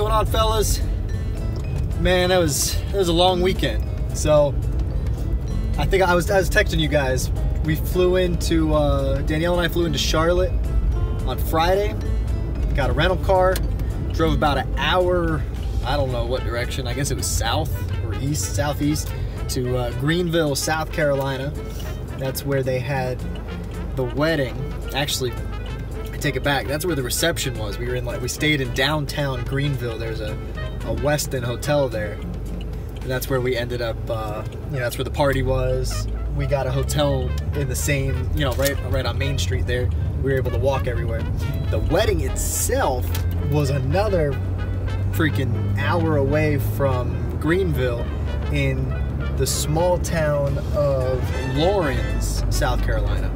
going on, fellas? Man, that was that was a long weekend. So I think I was I was texting you guys. We flew into uh, Danielle and I flew into Charlotte on Friday. Got a rental car, drove about an hour. I don't know what direction. I guess it was south or east, southeast to uh, Greenville, South Carolina. That's where they had the wedding. Actually, take it back. That's where the reception was. We were in like we stayed in downtown Greenville. There's a a Westin hotel there. And that's where we ended up. Uh, you know, that's where the party was. We got a hotel in the same, you know, right right on Main Street there. We were able to walk everywhere. The wedding itself was another freaking hour away from Greenville in the small town of Laurens, South Carolina.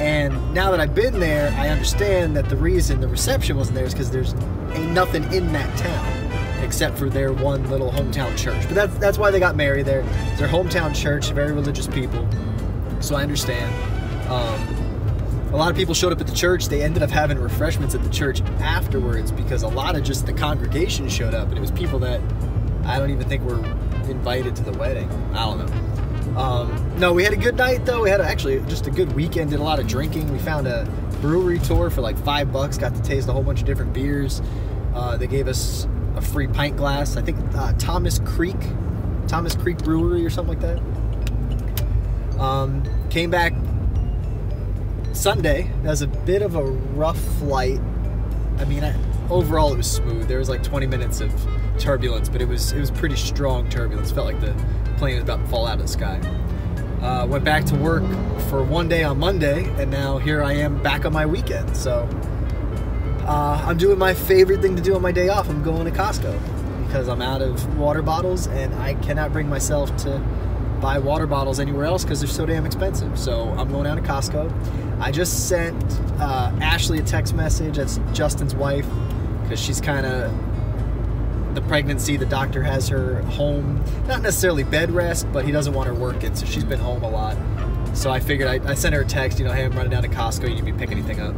And now that I've been there, I understand that the reason the reception wasn't there is because there's ain't nothing in that town except for their one little hometown church. But that's that's why they got married there. It's their hometown church, very religious people. So I understand. Um, a lot of people showed up at the church. They ended up having refreshments at the church afterwards because a lot of just the congregation showed up, and it was people that I don't even think were invited to the wedding. I don't know. Um, no, we had a good night though. We had actually just a good weekend. Did a lot of drinking. We found a brewery tour for like five bucks. Got to taste a whole bunch of different beers. Uh, they gave us a free pint glass. I think uh, Thomas Creek, Thomas Creek Brewery or something like that. Um, came back Sunday. That was a bit of a rough flight. I mean, I, overall it was smooth. There was like 20 minutes of turbulence, but it was it was pretty strong turbulence. Felt like the plane was about to fall out of the sky. Uh, went back to work for one day on Monday, and now here I am back on my weekend. So uh, I'm doing my favorite thing to do on my day off. I'm going to Costco because I'm out of water bottles and I cannot bring myself to buy water bottles anywhere else because they're so damn expensive. So I'm going down to Costco. I just sent uh, Ashley a text message. That's Justin's wife because she's kind of the pregnancy. The doctor has her home, not necessarily bed rest, but he doesn't want her working, so she's been home a lot. So I figured I, I sent her a text. You know, hey, I'm running down to Costco. You need me to pick anything up.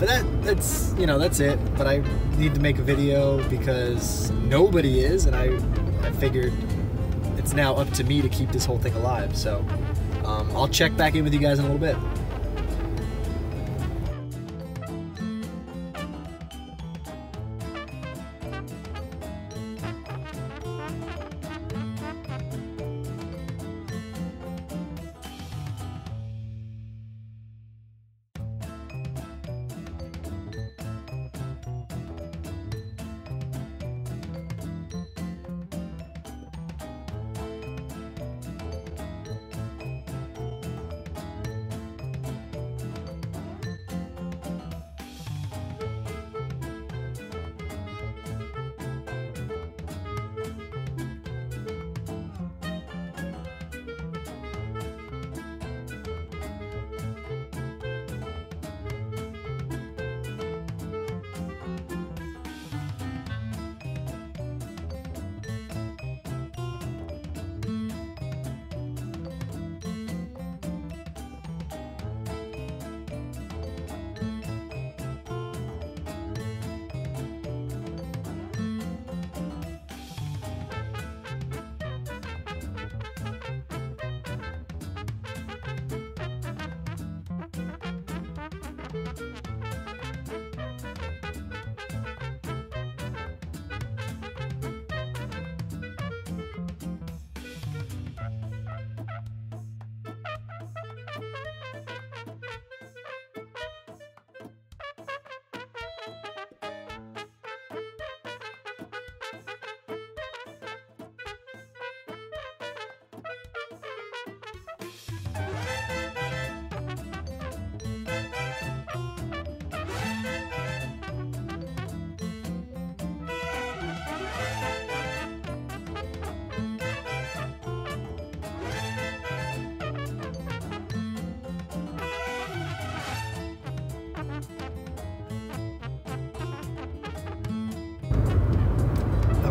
But that that's you know that's it. But I need to make a video because nobody is, and I I figured it's now up to me to keep this whole thing alive. So um, I'll check back in with you guys in a little bit.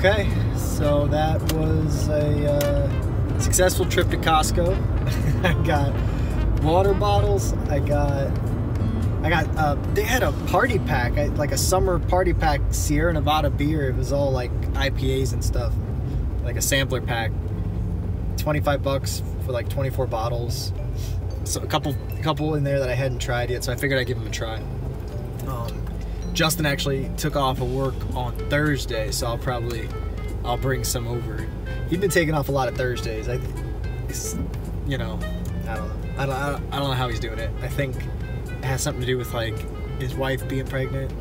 Okay, so that was a uh, successful trip to Costco. I got water bottles, I got I got uh, they had a party pack, I, like a summer party pack Sierra Nevada beer. It was all like IPAs and stuff, like a sampler pack. Twenty five bucks for like twenty four bottles. So a couple a couple in there that I hadn't tried yet, so I figured I'd give them a try. Um, Justin actually took off of work on Thursday, so I'll probably I'll bring some over. He's been taking off a lot of Thursdays. I, you know, I don't know. I don't, I don't I don't know how he's doing it. I think it has something to do with like his wife being pregnant,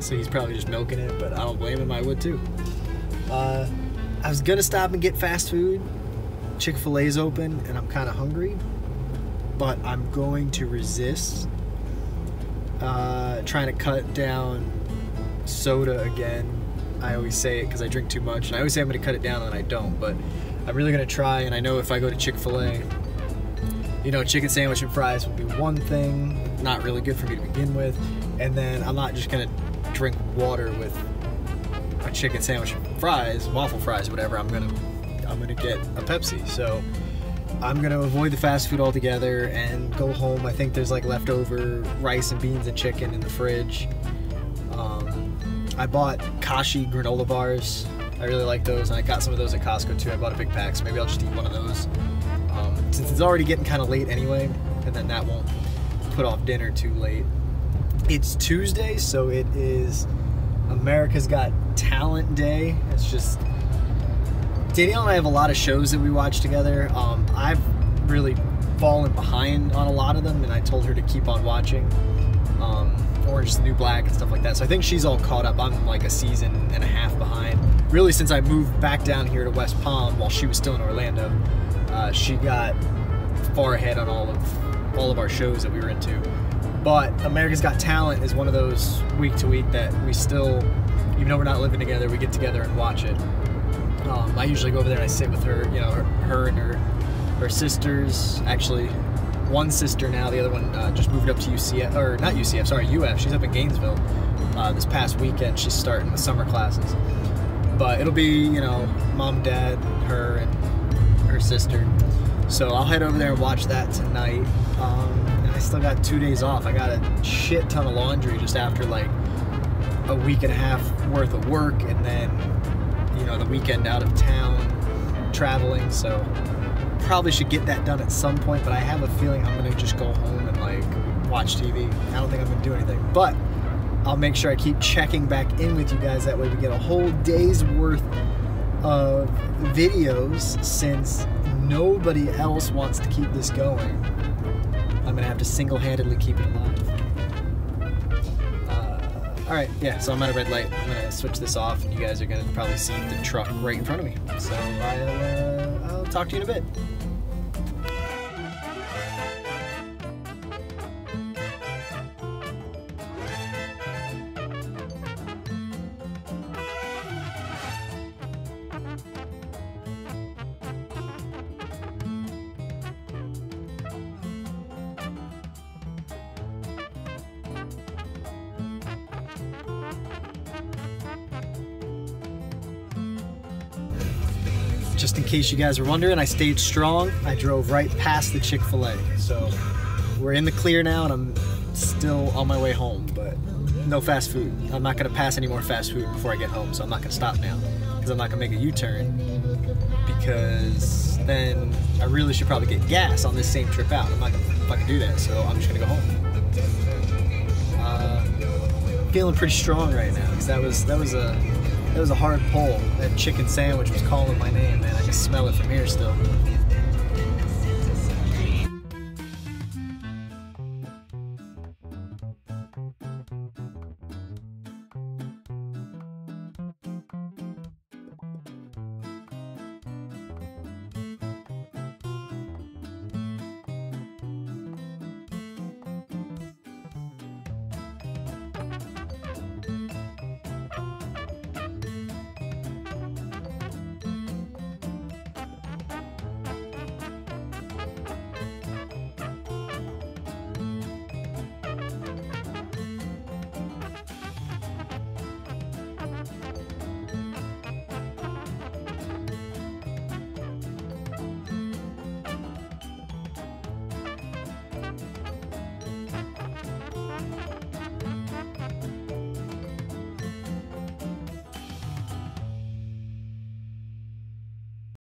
so he's probably just milking it. But I don't blame him. I would too. Uh, I was gonna stop and get fast food. Chick Fil A's open, and I'm kind of hungry, but I'm going to resist. Uh, trying to cut down soda again. I always say it because I drink too much, and I always say I'm going to cut it down, and I don't. But I'm really going to try, and I know if I go to Chick Fil A, you know, chicken sandwich and fries would be one thing, not really good for me to begin with, and then I'm not just going to drink water with a chicken sandwich and fries, waffle fries, whatever. I'm gonna I'm gonna get a Pepsi. So I'm gonna avoid the fast food altogether and go home. I think there's like leftover rice and beans and chicken in the fridge. Um, I bought Kashi granola bars. I really like those, and I got some of those at Costco too. I bought a big pack, so maybe I'll just eat one of those. Um, since it's already getting kind of late anyway, and then that won't put off dinner too late. It's Tuesday, so it is America's Got Talent Day. It's just Danielle and I have a lot of shows that we watch together. Um, I've really fallen behind on a lot of them, and I told her to keep on watching. Um, Orange is the New Black and stuff like that. So I think she's all caught up. I'm like a season and a half behind. Really, since I moved back down here to West Palm while she was still in Orlando, uh, she got far ahead on all of all of our shows that we were into. But America's Got Talent is one of those week to week that we still, even though we're not living together, we get together and watch it. Um, I usually go over there and I sit with her, you know, her, her and her her sisters. Actually, one sister now, the other one uh, just moved up to UCF, or not UCF, sorry, UF. She's up in Gainesville. Uh, this past weekend, she's starting the summer classes. But it'll be, you know, mom, dad, her, and her sister. So I'll head over there and watch that tonight. Um, and I still got two days off. I got a shit ton of laundry just after like a week and a half worth of work, and then you know the weekend out of town traveling. So probably should get that done at some point. But I have a feeling I'm gonna just go home and like watch TV. I don't think I'm gonna do anything, but. I'll make sure I keep checking back in with you guys. That way, we get a whole day's worth of videos since nobody else wants to keep this going. I'm gonna have to single-handedly keep it alive. All right, yeah. So I'm at a red light. I'm gonna switch this off, and you guys are gonna probably see the truck right in front of me. So I'll, uh, I'll talk to you in a bit. Just in case you guys were wondering, I stayed strong. I drove right past the Chick fil A. So we're in the clear now, and I'm still on my way home, but no fast food. I'm not gonna pass any more fast food before I get home, so I'm not gonna stop now. Because I'm not gonna make a U turn. Because then I really should probably get gas on this same trip out. I'm not gonna fucking do that, so I'm just gonna go home. Uh, feeling pretty strong right now, because that was, that was a it was a hard pull. That chicken sandwich was calling my name, man. I can smell it from here still.